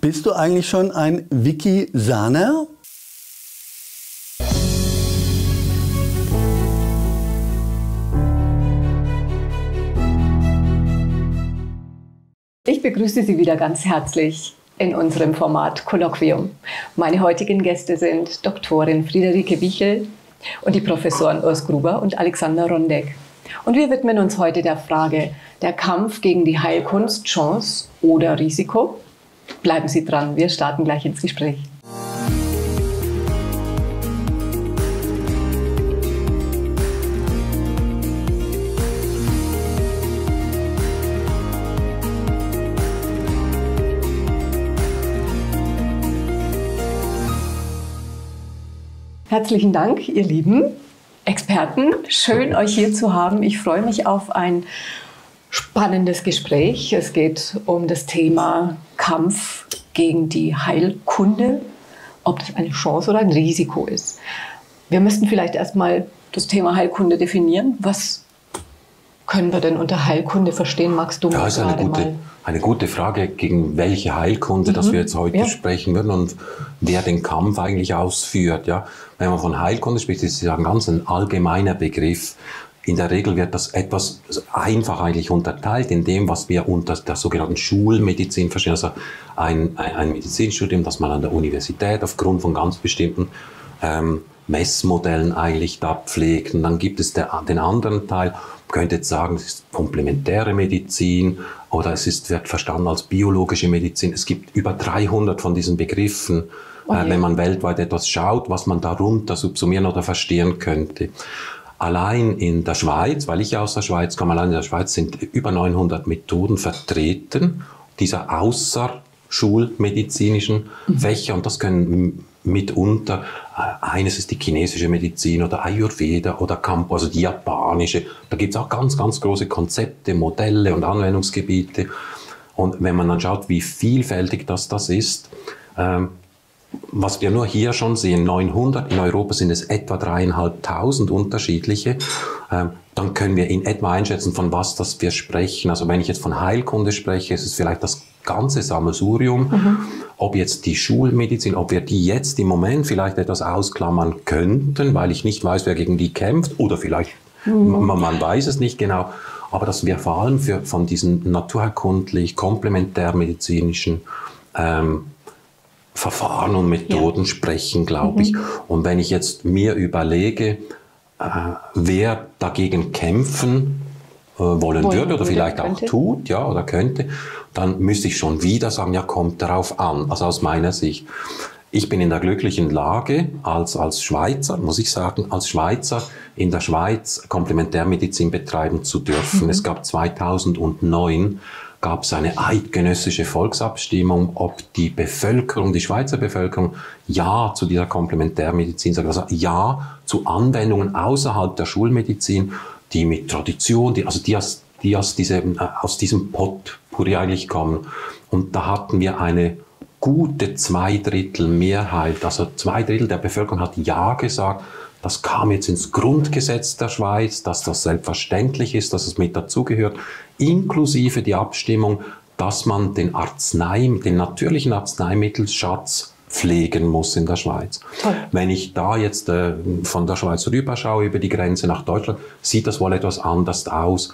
Bist du eigentlich schon ein Wiki-Saner? Ich begrüße Sie wieder ganz herzlich in unserem Format Kolloquium. Meine heutigen Gäste sind Doktorin Friederike Wichel und die Professoren Urs Gruber und Alexander Rondeck. Und wir widmen uns heute der Frage, der Kampf gegen die Heilkunst, Chance oder Risiko? Bleiben Sie dran, wir starten gleich ins Gespräch. Herzlichen Dank, ihr Lieben Experten. Schön, euch hier zu haben. Ich freue mich auf ein spannendes Gespräch. Es geht um das Thema Kampf gegen die Heilkunde, ob das eine Chance oder ein Risiko ist. Wir müssten vielleicht erstmal das Thema Heilkunde definieren. Was können wir denn unter Heilkunde verstehen? Magst du ja, mal ist eine gute, mal? eine gute Frage, gegen welche Heilkunde, mhm. dass wir jetzt heute ja. sprechen würden und wer den Kampf eigentlich ausführt. Ja, wenn man von Heilkunde spricht, ist es ja ein ganz ein allgemeiner Begriff. In der Regel wird das etwas einfach eigentlich unterteilt in dem, was wir unter der sogenannten Schulmedizin verstehen. Also ein, ein, ein Medizinstudium, das man an der Universität aufgrund von ganz bestimmten ähm, Messmodellen eigentlich da pflegt. Und dann gibt es der, den anderen Teil, man könnte jetzt sagen, es ist komplementäre Medizin oder es ist, wird verstanden als biologische Medizin. Es gibt über 300 von diesen Begriffen, okay. äh, wenn man weltweit etwas schaut, was man darunter subsumieren oder verstehen könnte. Allein in der Schweiz, weil ich ja aus der Schweiz komme, allein in der Schweiz sind über 900 Methoden vertreten, dieser außerschulmedizinischen mhm. Fächer. Und das können mitunter, äh, eines ist die chinesische Medizin oder Ayurveda oder Kampo, also die japanische. Da gibt es auch ganz, ganz große Konzepte, Modelle und Anwendungsgebiete. Und wenn man dann schaut, wie vielfältig das, das ist, ähm, was wir nur hier schon sehen, 900, in Europa sind es etwa dreieinhalbtausend unterschiedliche, ähm, dann können wir in etwa einschätzen, von was das wir sprechen. Also wenn ich jetzt von Heilkunde spreche, ist es vielleicht das ganze Sammelsurium. Mhm. Ob jetzt die Schulmedizin, ob wir die jetzt im Moment vielleicht etwas ausklammern könnten, weil ich nicht weiß, wer gegen die kämpft, oder vielleicht, mhm. man, man weiß es nicht genau, aber dass wir vor allem für, von diesen naturherkundlich, komplementärmedizinischen ähm, Verfahren und Methoden ja. sprechen, glaube ich. Mhm. Und wenn ich jetzt mir überlege, äh, wer dagegen kämpfen äh, wollen, wollen würde oder vielleicht könnte. auch tut, ja, oder könnte, dann müsste ich schon wieder sagen, ja, kommt darauf an. Also aus meiner Sicht. Ich bin in der glücklichen Lage, als, als Schweizer, muss ich sagen, als Schweizer in der Schweiz Komplementärmedizin betreiben zu dürfen. Mhm. Es gab 2009 gab es eine eidgenössische Volksabstimmung, ob die Bevölkerung, die Schweizer Bevölkerung, Ja zu dieser Komplementärmedizin sagt, also Ja zu Anwendungen außerhalb der Schulmedizin, die mit Tradition, die, also die aus, die aus, diesem, äh, aus diesem Potpourri eigentlich kommen. Und da hatten wir eine gute Zweidrittel Mehrheit, also zwei Drittel der Bevölkerung hat Ja gesagt. Das kam jetzt ins Grundgesetz der Schweiz, dass das selbstverständlich ist, dass es mit dazugehört inklusive die Abstimmung, dass man den Arznei, den natürlichen Arzneimittelschatz pflegen muss in der Schweiz. Toll. Wenn ich da jetzt äh, von der Schweiz rüberschaue über die Grenze nach Deutschland, sieht das wohl etwas anders aus.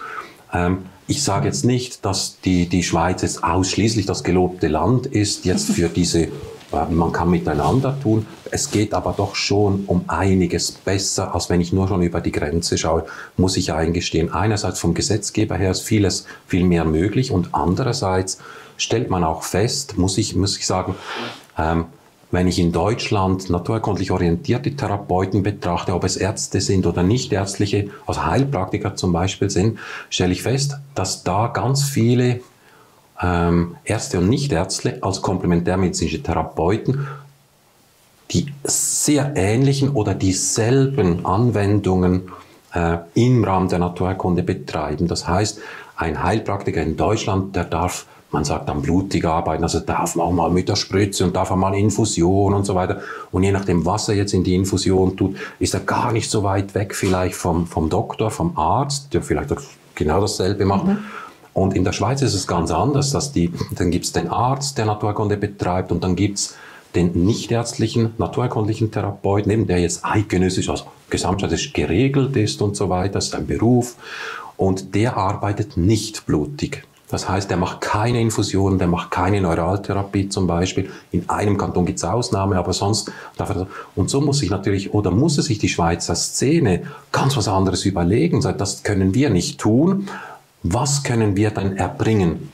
Ähm, ich sage jetzt nicht, dass die, die Schweiz jetzt ausschließlich das gelobte Land ist, jetzt für diese man kann miteinander tun. Es geht aber doch schon um einiges besser, als wenn ich nur schon über die Grenze schaue, muss ich eingestehen. Einerseits vom Gesetzgeber her ist vieles viel mehr möglich und andererseits stellt man auch fest, muss ich, muss ich sagen, ähm, wenn ich in Deutschland naturkundlich orientierte Therapeuten betrachte, ob es Ärzte sind oder nicht ärztliche, also Heilpraktiker zum Beispiel sind, stelle ich fest, dass da ganz viele ähm, Ärzte und Nichtärzte als komplementärmedizinische Therapeuten die sehr ähnlichen oder dieselben Anwendungen äh, im Rahmen der Naturheilkunde betreiben. Das heißt, ein Heilpraktiker in Deutschland, der darf, man sagt dann blutig arbeiten, also darf man auch mal mit der Spritze und darf er mal Infusion und so weiter. Und je nachdem, was er jetzt in die Infusion tut, ist er gar nicht so weit weg vielleicht vom, vom Doktor, vom Arzt, der vielleicht genau dasselbe macht. Mhm. Und in der Schweiz ist es ganz anders, dass die, dann gibt es den Arzt, der Naturkunde betreibt und dann gibt es den nichtärztlichen, naturerkundlichen Therapeuten, eben der jetzt eidgenössisch, also gesamtstaatlich geregelt ist und so weiter, das ist ein Beruf. Und der arbeitet nicht blutig. Das heißt, der macht keine Infusionen, der macht keine Neuraltherapie zum Beispiel. In einem Kanton gibt es Ausnahmen, aber sonst darf er, und so muss sich natürlich, oder muss sich die Schweizer Szene ganz was anderes überlegen. Das können wir nicht tun. Was können wir dann erbringen?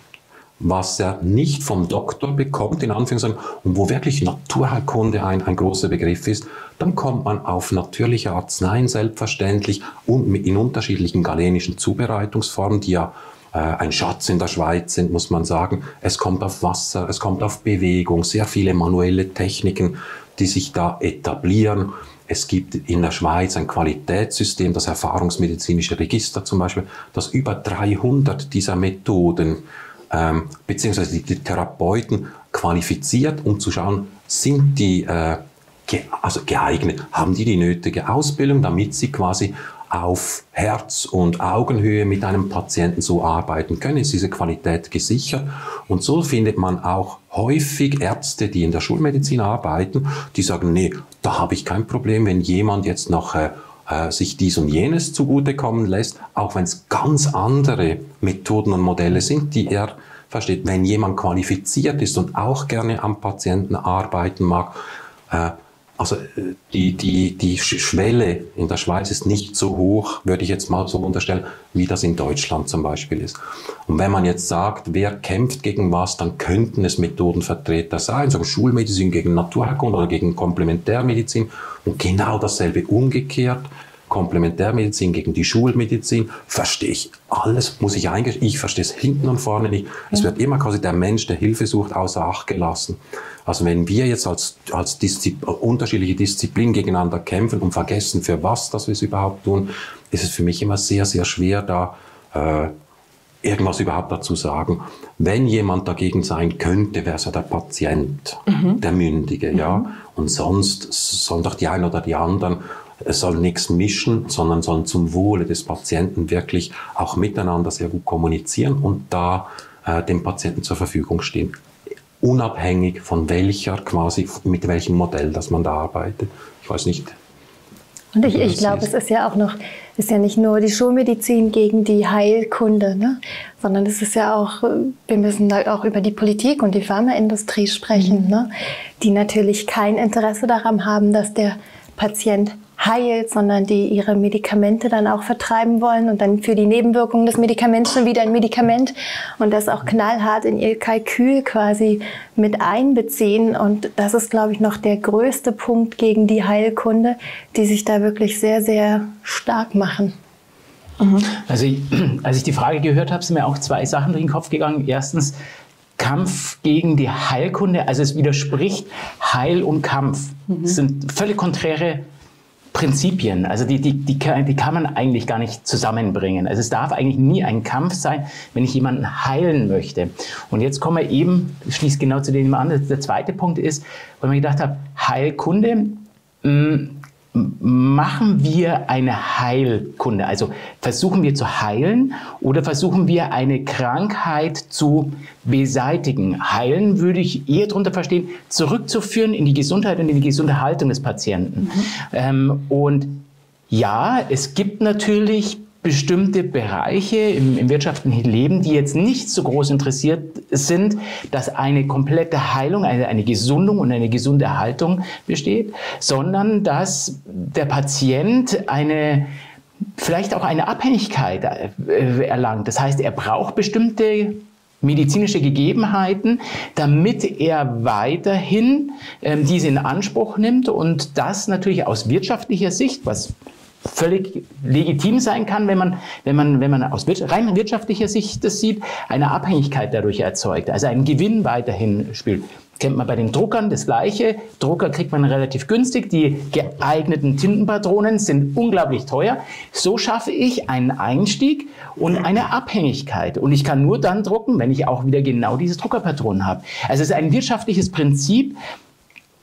was er nicht vom Doktor bekommt, in Anführungszeichen, und wo wirklich Naturheilkunde ein, ein großer Begriff ist, dann kommt man auf natürliche Arzneien selbstverständlich und in unterschiedlichen galenischen Zubereitungsformen, die ja äh, ein Schatz in der Schweiz sind, muss man sagen. Es kommt auf Wasser, es kommt auf Bewegung, sehr viele manuelle Techniken, die sich da etablieren. Es gibt in der Schweiz ein Qualitätssystem, das Erfahrungsmedizinische Register zum Beispiel, das über 300 dieser Methoden ähm, beziehungsweise die, die, Therapeuten qualifiziert, um zu schauen, sind die äh, ge also geeignet, haben die die nötige Ausbildung, damit sie quasi auf Herz- und Augenhöhe mit einem Patienten so arbeiten können, ist diese Qualität gesichert. Und so findet man auch häufig Ärzte, die in der Schulmedizin arbeiten, die sagen, nee, da habe ich kein Problem, wenn jemand jetzt noch äh, äh sich dies und jenes zugutekommen lässt, auch wenn es ganz andere Methoden und Modelle sind, die er versteht. Wenn jemand qualifiziert ist und auch gerne am Patienten arbeiten mag, äh, also äh, die, die, die Schwelle in der Schweiz ist nicht so hoch, würde ich jetzt mal so unterstellen, wie das in Deutschland zum Beispiel ist. Und wenn man jetzt sagt, wer kämpft gegen was, dann könnten es Methodenvertreter sein, so Schulmedizin gegen Naturheilkunde oder gegen Komplementärmedizin und genau dasselbe umgekehrt. Komplementärmedizin gegen die Schulmedizin, verstehe ich alles, muss ich eingestehen, ich verstehe es hinten und vorne nicht. Es wird immer quasi der Mensch, der Hilfe sucht, außer Acht gelassen. Also wenn wir jetzt als, als Diszi unterschiedliche Disziplinen gegeneinander kämpfen und vergessen, für was das wir es überhaupt tun, ist es für mich immer sehr, sehr schwer, da äh, irgendwas überhaupt dazu sagen. Wenn jemand dagegen sein könnte, wäre es ja der Patient, mhm. der Mündige, mhm. ja. Und sonst sollen doch die einen oder die anderen es soll nichts mischen, sondern sollen zum Wohle des Patienten wirklich auch miteinander sehr gut kommunizieren und da äh, dem Patienten zur Verfügung stehen. Unabhängig von welcher quasi, mit welchem Modell, dass man da arbeitet. Ich weiß nicht. Und ich, ich glaube, es ist ja auch noch, ist ja nicht nur die Schulmedizin gegen die Heilkunde, ne? sondern es ist ja auch, wir müssen halt auch über die Politik und die Pharmaindustrie sprechen, mhm. ne? die natürlich kein Interesse daran haben, dass der Patient heilt, sondern die ihre Medikamente dann auch vertreiben wollen und dann für die Nebenwirkungen des Medikaments schon wieder ein Medikament und das auch knallhart in ihr Kalkül quasi mit einbeziehen. Und das ist, glaube ich, noch der größte Punkt gegen die Heilkunde, die sich da wirklich sehr, sehr stark machen. Mhm. Also, ich, als ich die Frage gehört habe, sind mir auch zwei Sachen durch den Kopf gegangen. Erstens, Kampf gegen die Heilkunde, also es widerspricht Heil und Kampf. Mhm. Das sind völlig konträre Prinzipien, also die, die, die, die kann man eigentlich gar nicht zusammenbringen. Also es darf eigentlich nie ein Kampf sein, wenn ich jemanden heilen möchte. Und jetzt kommen wir eben, schließt genau zu dem an, der zweite Punkt ist, weil man gedacht habe, Heilkunde, mh, mm, machen wir eine Heilkunde? Also versuchen wir zu heilen oder versuchen wir eine Krankheit zu beseitigen? Heilen würde ich eher darunter verstehen, zurückzuführen in die Gesundheit und in die gesunde Haltung des Patienten. Mhm. Ähm, und ja, es gibt natürlich bestimmte Bereiche im, im, wirtschaftlichen Leben, die jetzt nicht so groß interessiert sind, dass eine komplette Heilung, eine, eine Gesundung und eine gesunde Erhaltung besteht, sondern dass der Patient eine vielleicht auch eine Abhängigkeit äh, erlangt. Das heißt, er braucht bestimmte medizinische Gegebenheiten, damit er weiterhin ähm, diese in Anspruch nimmt und das natürlich aus wirtschaftlicher Sicht, was völlig legitim sein kann, wenn man, wenn man, wenn man aus rein wirtschaftlicher Sicht das sieht, eine Abhängigkeit dadurch erzeugt, also einen Gewinn weiterhin spielt. Kennt man bei den Druckern das Gleiche. Drucker kriegt man relativ günstig. Die geeigneten Tintenpatronen sind unglaublich teuer. So schaffe ich einen Einstieg und eine Abhängigkeit. Und ich kann nur dann drucken, wenn ich auch wieder genau diese Druckerpatronen habe. Also es ist ein wirtschaftliches Prinzip.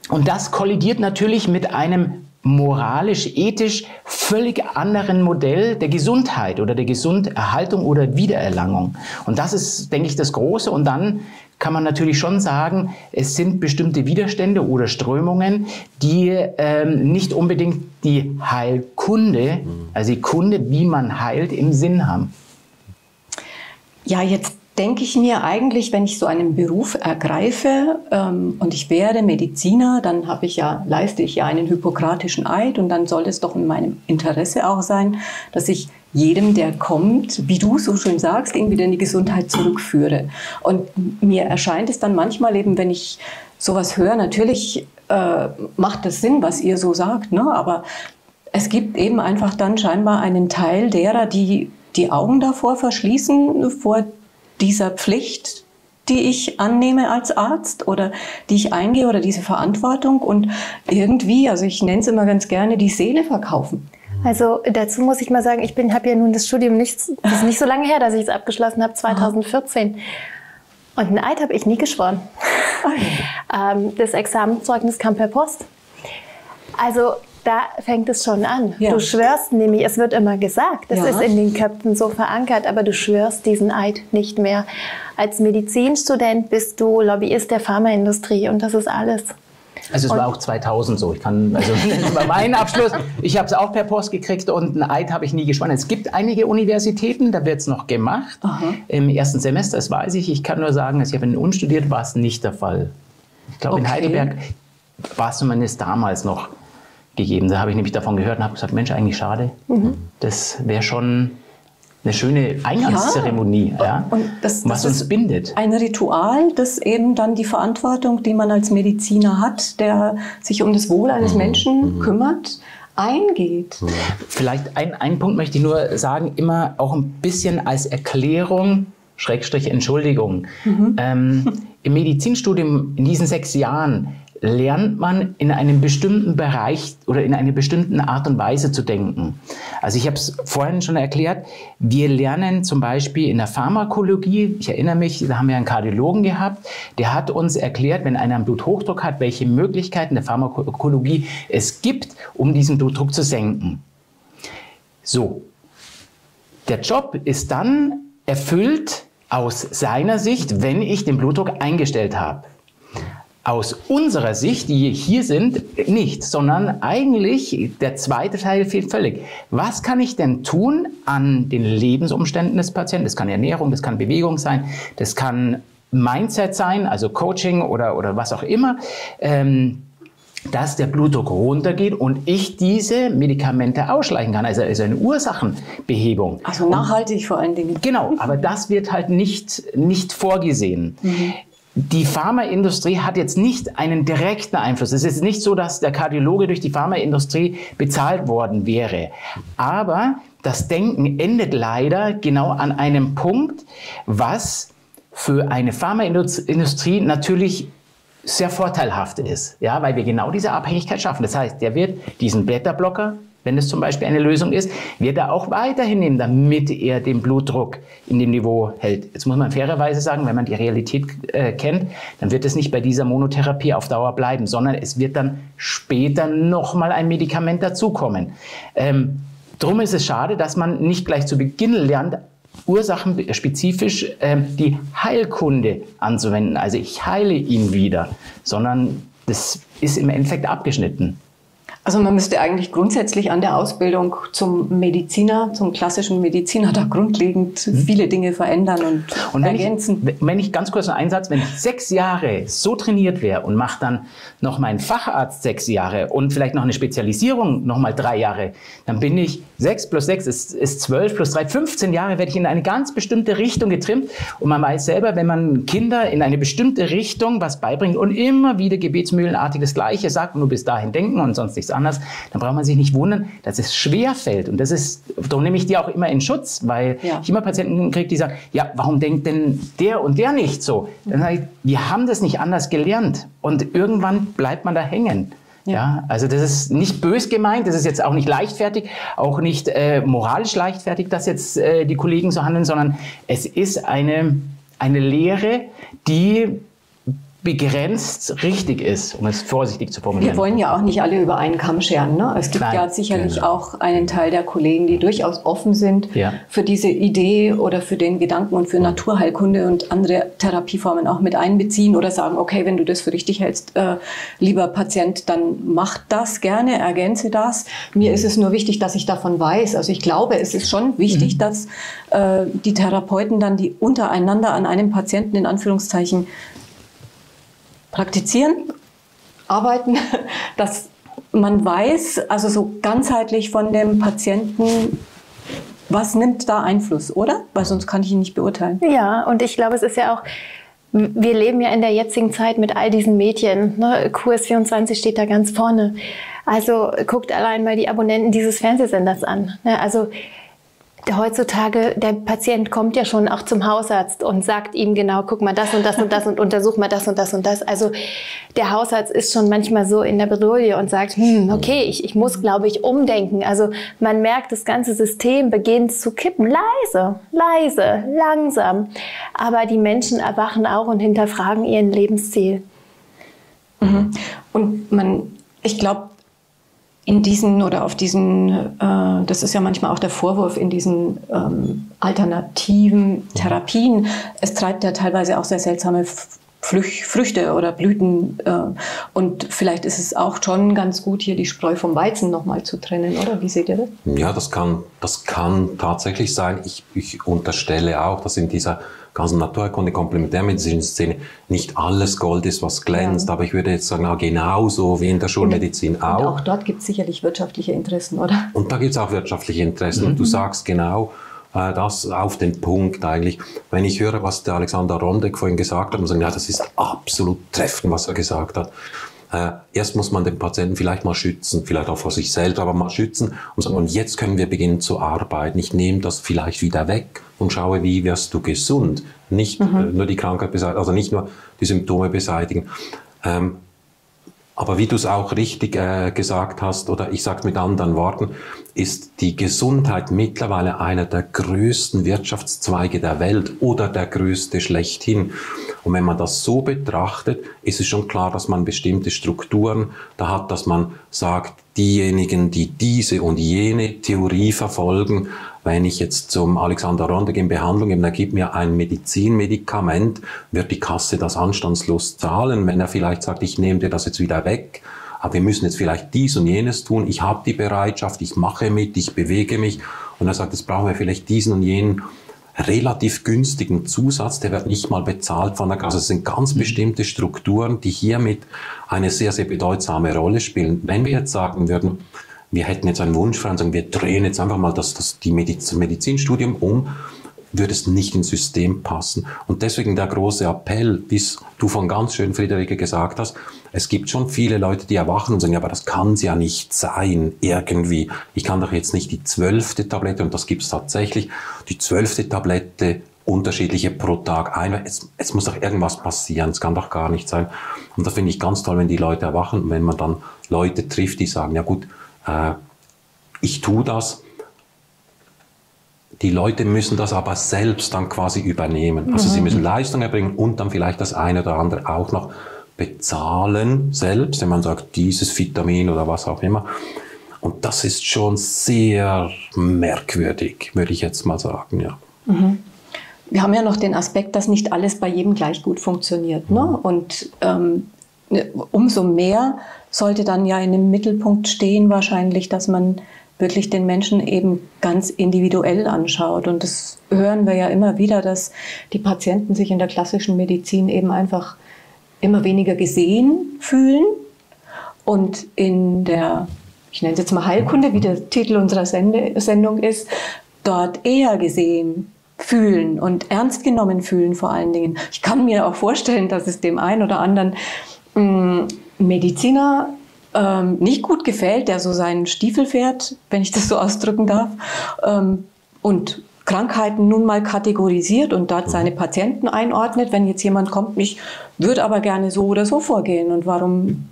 Und das kollidiert natürlich mit einem moralisch, ethisch völlig anderen Modell der Gesundheit oder der Gesunderhaltung oder Wiedererlangung. Und das ist, denke ich, das Große. Und dann kann man natürlich schon sagen, es sind bestimmte Widerstände oder Strömungen, die ähm, nicht unbedingt die Heilkunde, also die Kunde, wie man heilt, im Sinn haben. Ja, jetzt denke ich mir eigentlich, wenn ich so einen Beruf ergreife ähm, und ich werde Mediziner, dann habe ich ja, leiste ich ja einen hippokratischen Eid und dann soll es doch in meinem Interesse auch sein, dass ich jedem, der kommt, wie du so schön sagst, irgendwie in die Gesundheit zurückführe. Und mir erscheint es dann manchmal eben, wenn ich sowas höre, natürlich äh, macht das Sinn, was ihr so sagt, ne? aber es gibt eben einfach dann scheinbar einen Teil derer, die die Augen davor verschließen, vor dieser Pflicht, die ich annehme als Arzt oder die ich eingehe oder diese Verantwortung und irgendwie, also ich nenne es immer ganz gerne, die Seele verkaufen. Also dazu muss ich mal sagen, ich habe ja nun das Studium nicht, das ist nicht so lange her, dass ich es abgeschlossen habe, 2014. Und ein Eid habe ich nie geschworen. ähm, das Examenzeugnis kam per Post. Also da fängt es schon an. Ja. Du schwörst nämlich, es wird immer gesagt, das ja. ist in den Köpfen so verankert, aber du schwörst diesen Eid nicht mehr. Als Medizinstudent bist du Lobbyist der Pharmaindustrie und das ist alles. Also es und war auch 2000 so. Ich kann, also das war mein Abschluss. Ich habe es auch per Post gekriegt und ein Eid habe ich nie gespannt. Es gibt einige Universitäten, da wird es noch gemacht. Aha. Im ersten Semester, das weiß ich. Ich kann nur sagen, als ich habe in unstudiert, war es nicht der Fall. Ich glaube, okay. in Heidelberg war es zumindest damals noch gegeben. Da habe ich nämlich davon gehört und habe gesagt, Mensch, eigentlich schade. Mhm. Das wäre schon eine schöne Eingangszeremonie, ja. ja. Und das, das was uns bindet. Ein Ritual, das eben dann die Verantwortung, die man als Mediziner hat, der sich um das Wohl eines mhm. Menschen mhm. kümmert, eingeht. Mhm. Vielleicht ein, einen Punkt möchte ich nur sagen, immer auch ein bisschen als Erklärung, Schrägstrich Entschuldigung. Mhm. Ähm, Im Medizinstudium in diesen sechs Jahren lernt man in einem bestimmten Bereich oder in einer bestimmten Art und Weise zu denken. Also ich habe es vorhin schon erklärt, wir lernen zum Beispiel in der Pharmakologie, ich erinnere mich, da haben wir einen Kardiologen gehabt, der hat uns erklärt, wenn einer einen Bluthochdruck hat, welche Möglichkeiten der Pharmakologie es gibt, um diesen Blutdruck zu senken. So, der Job ist dann erfüllt aus seiner Sicht, wenn ich den Blutdruck eingestellt habe aus unserer Sicht, die hier sind, nicht, sondern eigentlich der zweite Teil fehlt völlig. Was kann ich denn tun an den Lebensumständen des Patienten? Das kann Ernährung, das kann Bewegung sein, das kann Mindset sein, also Coaching oder, oder was auch immer. Ähm, dass der Blutdruck runtergeht und ich diese Medikamente ausschleichen kann. Also, also eine Ursachenbehebung. Also nachhaltig und, vor allen Dingen. Genau, aber das wird halt nicht, nicht vorgesehen. Mhm die Pharmaindustrie hat jetzt nicht einen direkten Einfluss. Es ist nicht so, dass der Kardiologe durch die Pharmaindustrie bezahlt worden wäre. Aber das Denken endet leider genau an einem Punkt, was für eine Pharmaindustrie natürlich sehr vorteilhaft ist, ja, weil wir genau diese Abhängigkeit schaffen. Das heißt, der wird diesen Blätterblocker wenn es zum Beispiel eine Lösung ist, wird er auch weiterhin nehmen, damit er den Blutdruck in dem Niveau hält. Jetzt muss man fairerweise sagen, wenn man die Realität äh, kennt, dann wird es nicht bei dieser Monotherapie auf Dauer bleiben, sondern es wird dann später nochmal ein Medikament dazukommen. Ähm, drum ist es schade, dass man nicht gleich zu Beginn lernt, ursachenspezifisch äh, die Heilkunde anzuwenden. Also ich heile ihn wieder, sondern das ist im Endeffekt abgeschnitten. Also man müsste eigentlich grundsätzlich an der Ausbildung zum Mediziner, zum klassischen Mediziner da grundlegend mhm. viele Dinge verändern und, und wenn ergänzen. Ich, wenn ich ganz kurz einen Einsatz, wenn ich sechs Jahre so trainiert wäre und mache dann noch meinen Facharzt sechs Jahre und vielleicht noch eine Spezialisierung noch mal drei Jahre, dann bin ich sechs plus sechs ist, ist zwölf plus drei, 15 Jahre werde ich in eine ganz bestimmte Richtung getrimmt und man weiß selber, wenn man Kinder in eine bestimmte Richtung was beibringt und immer wieder gebetsmühlenartig das Gleiche sagt und nur bis dahin denken und sonst nichts anders, dann braucht man sich nicht wundern, dass es schwer fällt. Und das ist, darum nehme ich die auch immer in Schutz, weil ja. ich immer Patienten kriege, die sagen, ja, warum denkt denn der und der nicht so? Dann sage ich, wir haben das nicht anders gelernt. Und irgendwann bleibt man da hängen. Ja. ja. also das ist nicht bös gemeint, das ist jetzt auch nicht leichtfertig, auch nicht äh, moralisch leichtfertig, dass jetzt äh, die Kollegen so handeln, sondern es ist eine, eine Lehre, die begrenzt richtig ist, um es vorsichtig zu formulieren. Wir wollen ja auch nicht alle über einen Kamm scheren. Ne? Es gibt Nein, ja sicherlich genau. auch einen Teil der Kollegen, die durchaus offen sind Ja. für diese Idee oder für den Gedanken und für Naturheilkunde und andere Therapieformen auch mit einbeziehen oder sagen, okay, wenn du das für richtig hältst, äh, lieber Patient, dann mach das gerne, ergänze das. Mir ist es nur wichtig, dass ich davon weiß. Also ich glaube, es ist schon wichtig, dass äh, die Therapeuten dann, die untereinander an einem Patienten in Anführungszeichen praktizieren, arbeiten, dass man weiß, also so ganzheitlich von dem Patienten, was nimmt da Einfluss, oder? Weil sonst kann ich ihn nicht beurteilen. Ja, und ich glaube, es ist ja auch, wir leben ja in der jetzigen Zeit mit all diesen Medien. Ne? QS24 steht da ganz vorne. Also guckt allein mal die Abonnenten dieses Fernsehsenders an. Ne? Also heutzutage, der Patient kommt ja schon auch zum Hausarzt und sagt ihm genau, guck mal das und das und das und untersuch mal das und das und das. Also der Hausarzt ist schon manchmal so in der Bredouille und sagt, hm, okay, ich, ich muss, glaube ich, umdenken. Also man merkt, das ganze System beginnt zu kippen. Leise, leise, langsam. Aber die Menschen erwachen auch und hinterfragen ihren Lebensstil. Und man, ich glaube, in diesen oder auf diesen, äh, das ist ja manchmal auch der Vorwurf in diesen ähm, alternativen Therapien, es treibt ja teilweise auch sehr seltsame Früchte oder Blüten. Äh, und vielleicht ist es auch schon ganz gut, hier die Spreu vom Weizen nochmal zu trennen, oder? Wie seht ihr das? Ja, das kann, das kann tatsächlich sein. Ich, ich unterstelle auch, dass in dieser ganzen Naturheilkunde, komplementärmedizinischen Szene nicht alles Gold ist, was glänzt. Aber ich würde jetzt sagen, na, genauso wie in der Schulmedizin Und auch auch. dort gibt es sicherlich wirtschaftliche Interessen, oder? Und da gibt es auch wirtschaftliche Interessen. Und du sagst genau äh, das auf den Punkt eigentlich. Wenn ich höre, was der Alexander Rondek vorhin gesagt hat, und sagen, ja, das ist absolut treffend, was er gesagt hat. Äh, erst muss man den Patienten vielleicht mal schützen, vielleicht auch vor sich selbst, aber mal schützen und sagen, und jetzt können wir beginnen zu arbeiten. Ich nehme das vielleicht wieder weg und schaue, wie wirst du gesund. Nicht äh, nur die Krankheit beseitigen, also nicht nur die Symptome beseitigen. Ähm, aber wie du es auch richtig äh, gesagt hast, oder ich sage mit anderen Worten, ist die Gesundheit mittlerweile einer der größten Wirtschaftszweige der Welt oder der größte schlechthin. Und wenn man das so betrachtet, ist es schon klar, dass man bestimmte Strukturen da hat, dass man sagt, diejenigen, die diese und jene Theorie verfolgen, wenn ich jetzt zum Alexander Rondek in Behandlung gebe, er gibt mir ein Medizinmedikament, wird die Kasse das anstandslos zahlen. Wenn er vielleicht sagt, ich nehme dir das jetzt wieder weg, aber wir müssen jetzt vielleicht dies und jenes tun, ich habe die Bereitschaft, ich mache mit, ich bewege mich. Und er sagt, jetzt brauchen wir vielleicht diesen und jenen relativ günstigen Zusatz, der wird nicht mal bezahlt von der Kasse. Es sind ganz bestimmte Strukturen, die hiermit eine sehr, sehr bedeutsame Rolle spielen. Wenn wir jetzt sagen würden, wir hätten jetzt einen Wunsch und sagen, wir drehen jetzt einfach mal das, das die Mediz Medizinstudium um, würde es nicht ins System passen. Und deswegen der große Appell, wie du von ganz schön, Friederike, gesagt hast, es gibt schon viele Leute, die erwachen und sagen, ja, aber das kann es ja nicht sein, irgendwie. Ich kann doch jetzt nicht die zwölfte Tablette, und das gibt es tatsächlich, die zwölfte Tablette unterschiedliche pro Tag ein. Es, es muss doch irgendwas passieren, es kann doch gar nicht sein. Und das finde ich ganz toll, wenn die Leute erwachen und wenn man dann Leute trifft, die sagen, ja gut, äh, ich tue das. Die Leute müssen das aber selbst dann quasi übernehmen. Also sie müssen Leistung erbringen und dann vielleicht das eine oder andere auch noch bezahlen selbst, wenn man sagt, dieses Vitamin oder was auch immer. Und das ist schon sehr merkwürdig, würde ich jetzt mal sagen, ja. Wir haben ja noch den Aspekt, dass nicht alles bei jedem gleich gut funktioniert. Ne? Und ähm, ne, umso mehr sollte dann ja in dem Mittelpunkt stehen, wahrscheinlich, dass man wirklich den Menschen eben ganz individuell anschaut. Und das hören wir ja immer wieder, dass die Patienten sich in der klassischen Medizin eben einfach immer weniger gesehen fühlen und in der, ich nenne es jetzt mal Heilkunde, wie der Titel unserer Sende Sendung ist, dort eher gesehen fühlen und ernst genommen fühlen vor allen Dingen. Ich kann mir auch vorstellen, dass es dem einen oder anderen mh, Mediziner ähm, nicht gut gefällt, der so seinen Stiefel fährt, wenn ich das so ausdrücken darf, ähm, und Krankheiten nun mal kategorisiert und dort seine Patienten einordnet. Wenn jetzt jemand kommt, ich würde aber gerne so oder so vorgehen und warum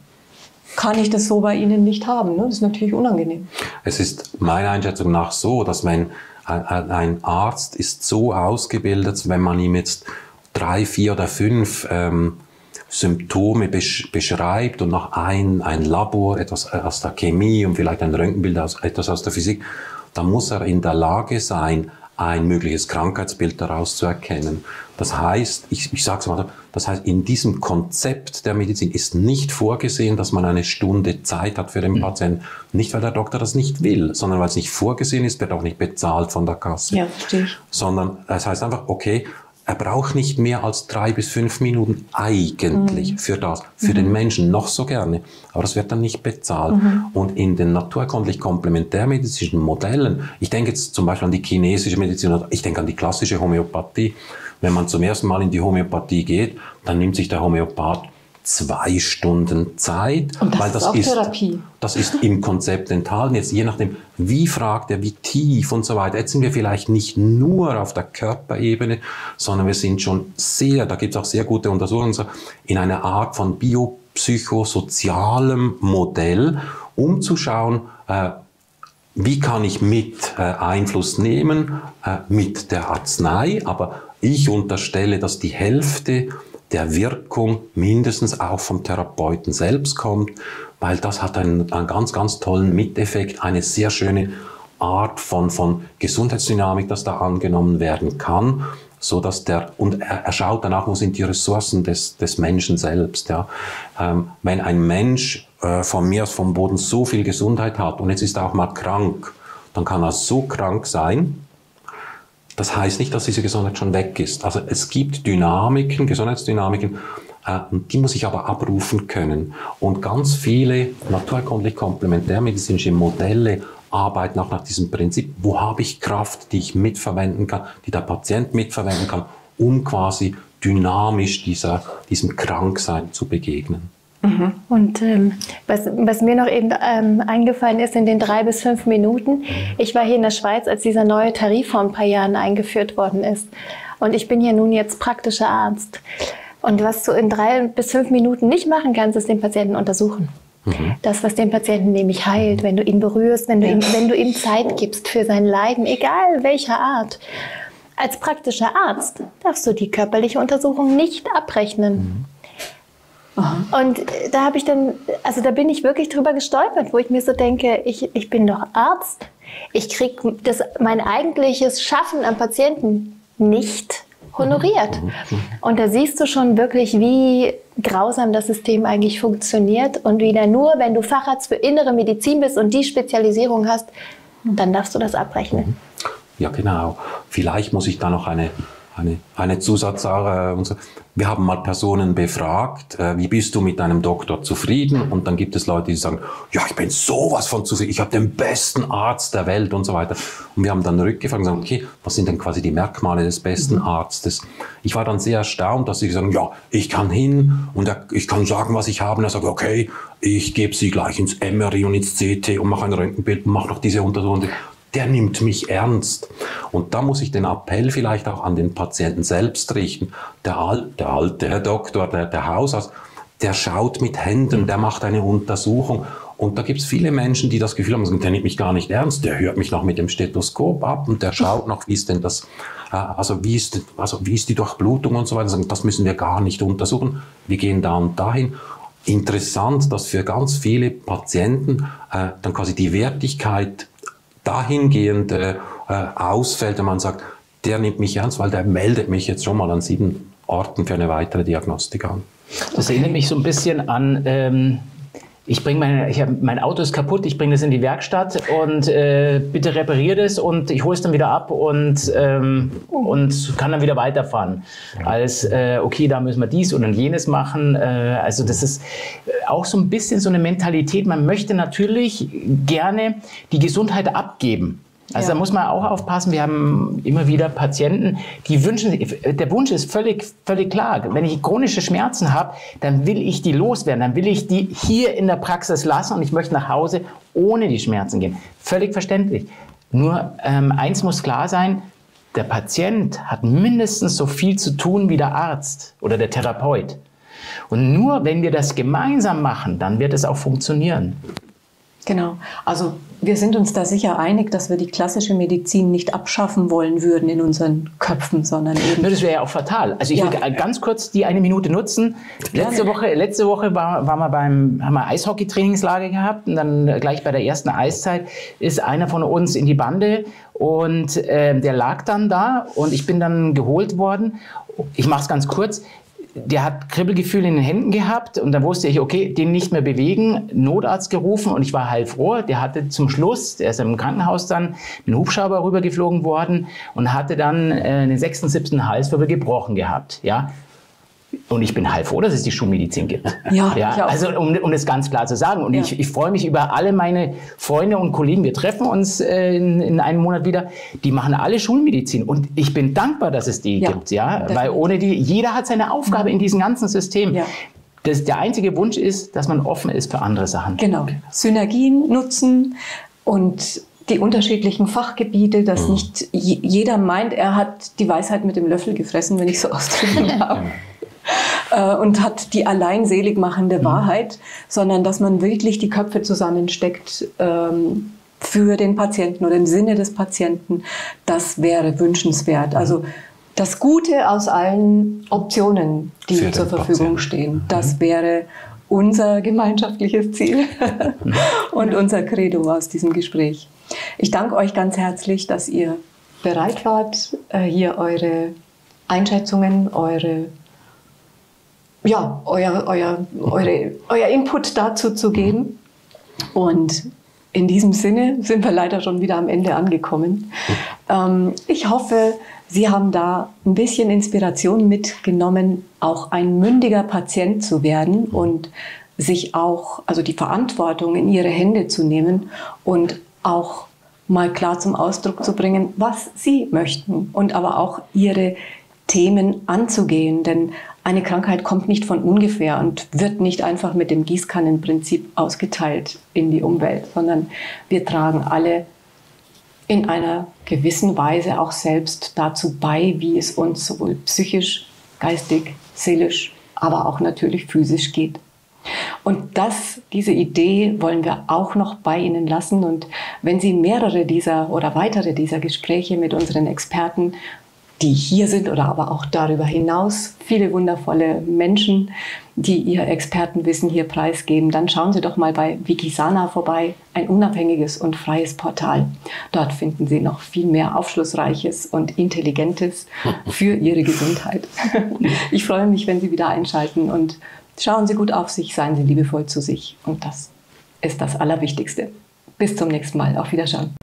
kann ich das so bei Ihnen nicht haben? Ne? Das ist natürlich unangenehm. Es ist meiner Einschätzung nach so, dass wenn ein, Arzt ist so ausgebildet, wenn man ihm jetzt drei, vier oder fünf ähm, Symptome besch beschreibt und noch ein, ein Labor, etwas aus der Chemie und vielleicht ein Röntgenbild, aus, etwas aus der Physik, dann muss er in der Lage sein, ein mögliches Krankheitsbild daraus zu erkennen. Das heißt, ich, ich sage es mal, das heißt, in diesem Konzept der Medizin ist nicht vorgesehen, dass man eine Stunde Zeit hat für den mhm. Patienten. Nicht, weil der Doktor das nicht will, sondern weil es nicht vorgesehen ist, wird auch nicht bezahlt von der Kasse. Ja, verstehe. Sondern es heißt einfach, okay, er braucht nicht mehr als drei bis fünf Minuten eigentlich mhm. für das, für mhm. den Menschen noch so gerne, aber das wird dann nicht bezahlt. Mhm. Und in den naturkundlich komplementärmedizinischen Modellen, ich denke jetzt zum Beispiel an die chinesische Medizin, ich denke an die klassische Homöopathie, wenn man zum ersten Mal in die Homöopathie geht, dann nimmt sich der Homöopath zwei Stunden Zeit. Und das weil das ist auch ist, Therapie. Das ist im Konzept enthalten. Jetzt je nachdem, wie fragt er, wie tief und so weiter. Jetzt sind wir vielleicht nicht nur auf der Körperebene, sondern wir sind schon sehr, da gibt es auch sehr gute Untersuchungen, in einer Art von biopsychosozialem Modell, um zu schauen, äh, wie kann ich mit äh, Einfluss nehmen äh, mit der Arznei, aber ich unterstelle, dass die Hälfte der Wirkung mindestens auch vom Therapeuten selbst kommt, weil das hat einen, einen ganz, ganz tollen Miteffekt, eine sehr schöne Art von, von Gesundheitsdynamik, das da angenommen werden kann, so dass der, und er, er schaut danach, wo sind die Ressourcen des, des Menschen selbst, ja. Ähm, wenn ein Mensch äh, von mir aus vom Boden so viel Gesundheit hat und jetzt ist er auch mal krank, dann kann er so krank sein, das heißt nicht, dass diese Gesundheit schon weg ist. Also es gibt Dynamiken, Gesundheitsdynamiken, äh, die muss ich aber abrufen können. Und ganz viele naturkundlich komplementärmedizinische Modelle arbeiten auch nach diesem Prinzip, wo habe ich Kraft, die ich mitverwenden kann, die der Patient mitverwenden kann, um quasi dynamisch dieser, diesem Kranksein zu begegnen. Mhm. Und ähm, was, was, mir noch eben ähm, eingefallen ist in den drei bis fünf Minuten, ich war hier in der Schweiz, als dieser neue Tarif vor ein paar Jahren eingeführt worden ist. Und ich bin hier nun jetzt praktischer Arzt. Und was du in drei bis fünf Minuten nicht machen kannst, ist den Patienten untersuchen. Mhm. Das, was den Patienten nämlich heilt, wenn du ihn berührst, wenn du, ihm, wenn du ihm Zeit gibst für sein Leiden, egal welcher Art. Als praktischer Arzt darfst du die körperliche Untersuchung nicht abrechnen. Mhm. Und da habe ich dann, also da bin ich wirklich drüber gestolpert, wo ich mir so denke, ich, ich bin doch Arzt. Ich kriege das mein eigentliches Schaffen am Patienten nicht honoriert. Und da siehst du schon wirklich, wie grausam das System eigentlich funktioniert und wieder nur, wenn du Facharzt für innere Medizin bist und die Spezialisierung hast, dann darfst du das abrechnen. Ja, genau. Vielleicht muss ich da noch eine eine, eine Zusatzsache. Und so. Wir haben mal Personen befragt, äh, wie bist du mit deinem Doktor zufrieden? Und dann gibt es Leute, die sagen, ja, ich bin sowas von zufrieden, ich habe den besten Arzt der Welt und so weiter. Und wir haben dann rückgefragt und gesagt, okay, was sind denn quasi die Merkmale des besten mhm. Arztes? Ich war dann sehr erstaunt, dass sie sagen, ja, ich kann hin und ich kann sagen, was ich habe. Und er sagt, okay, ich gebe sie gleich ins MRI und ins CT und mache ein Röntgenbild und mache noch diese Untersuchung der nimmt mich ernst. Und da muss ich den Appell vielleicht auch an den Patienten selbst richten. Der, Al der alte Herr Doktor, der, der Hausarzt, der schaut mit Händen, der macht eine Untersuchung. Und da gibt es viele Menschen, die das Gefühl haben, der nimmt mich gar nicht ernst, der hört mich noch mit dem Stethoskop ab und der schaut noch, wie ist denn das, äh, also wie ist, also wie ist die Durchblutung und so weiter. Das müssen wir gar nicht untersuchen. Wir gehen da und dahin. Interessant, dass für ganz viele Patienten äh, dann quasi die Wertigkeit dahingehend äh, ausfällt, wenn man sagt, der nimmt mich ernst, weil der meldet mich jetzt schon mal an sieben Orten für eine weitere Diagnostik an. Das erinnert mich so ein bisschen an ähm, ich bringe meine, ich habe mein Auto ist kaputt, ich bringe das in die Werkstatt und äh, bitte repariere das und ich hole es dann wieder ab und, ähm, und kann dann wieder weiterfahren. Als äh, okay, da müssen wir dies und jenes machen. Äh, also das ist auch so ein bisschen so eine Mentalität. Man möchte natürlich gerne die Gesundheit abgeben. Also ja. da muss man auch aufpassen. Wir haben immer wieder Patienten, die wünschen, der Wunsch ist völlig, völlig klar. Wenn ich chronische Schmerzen habe, dann will ich die loswerden. Dann will ich die hier in der Praxis lassen und ich möchte nach Hause ohne die Schmerzen gehen. Völlig verständlich. Nur ähm, eins muss klar sein, der Patient hat mindestens so viel zu tun wie der Arzt oder der Therapeut. Und nur wenn wir das gemeinsam machen, dann wird es auch funktionieren. Genau. Also wir sind uns da sicher einig, dass wir die klassische Medizin nicht abschaffen wollen würden in unseren Köpfen, sondern eben. das wäre ja auch fatal. Also ich ja. will ganz kurz die eine Minute nutzen. Letzte Woche, letzte Woche war, war wir beim, haben wir Eishockey-Trainingslager gehabt und dann gleich bei der ersten Eiszeit ist einer von uns in die Bande und äh, der lag dann da und ich bin dann geholt worden. Ich mache es ganz kurz der hat Kribbelgefühl in den Händen gehabt und dann wusste ich, okay, den nicht mehr bewegen, Notarzt gerufen und ich war heilfroh. Der hatte zum Schluss, der ist im Krankenhaus dann mit einem Hubschrauber rübergeflogen worden und hatte dann äh, den sechsten, siebten Halswirbel gebrochen gehabt. Ja, und ich bin heilfroh, dass es die Schulmedizin gibt. Ja, ja also um, um das ganz klar zu sagen. Und ja. ich, ich freue mich über alle meine Freunde und Kollegen. Wir treffen uns äh, in, in einem Monat wieder. Die machen alle Schulmedizin. Und ich bin dankbar, dass es die ja, gibt. Ja, weil ohne die, jeder hat seine Aufgabe in diesem ganzen System. Ja. Das, der einzige Wunsch ist, dass man offen ist für andere Sachen. Genau. Synergien nutzen und die unterschiedlichen Fachgebiete, dass mhm. nicht jeder meint, er hat die Weisheit mit dem Löffel gefressen, wenn ich so ausdrücken darf äh, und hat die allein selig machende mhm. Wahrheit, sondern dass man wirklich die Köpfe zusammensteckt ähm, für den Patienten oder im Sinne des Patienten. Das wäre wünschenswert. Mhm. Also das Gute aus allen Optionen, die für zur Verfügung Patienten. stehen, mhm. das wäre unser gemeinschaftliches Ziel mhm. und unser Credo aus diesem Gespräch. Ich danke euch ganz herzlich, dass ihr bereit wart, äh, hier eure Einschätzungen, eure ja, euer, euer, eure, euer Input dazu zu geben. Und in diesem Sinne sind wir leider schon wieder am Ende angekommen. Ähm, ich hoffe, Sie haben da ein bisschen Inspiration mitgenommen, auch ein mündiger Patient zu werden und sich auch, also die Verantwortung in Ihre Hände zu nehmen und auch mal klar zum Ausdruck zu bringen, was Sie möchten und aber auch Ihre Themen anzugehen. Denn eine Krankheit kommt nicht von ungefähr und wird nicht einfach mit dem Gießkannenprinzip ausgeteilt in die Umwelt, sondern wir tragen alle in einer gewissen Weise auch selbst dazu bei, wie es uns sowohl psychisch, geistig, seelisch, aber auch natürlich physisch geht. Und das, diese Idee wollen wir auch noch bei Ihnen lassen. Und wenn Sie mehrere dieser oder weitere dieser Gespräche mit unseren Experten die hier sind oder aber auch darüber hinaus viele wundervolle Menschen, die ihr Expertenwissen hier preisgeben, dann schauen Sie doch mal bei Wikisana vorbei, ein unabhängiges und freies Portal. Dort finden Sie noch viel mehr Aufschlussreiches und Intelligentes für Ihre Gesundheit. Ich freue mich, wenn Sie wieder einschalten und schauen Sie gut auf sich, seien Sie liebevoll zu sich und das ist das Allerwichtigste. Bis zum nächsten Mal. Auf Wiedersehen.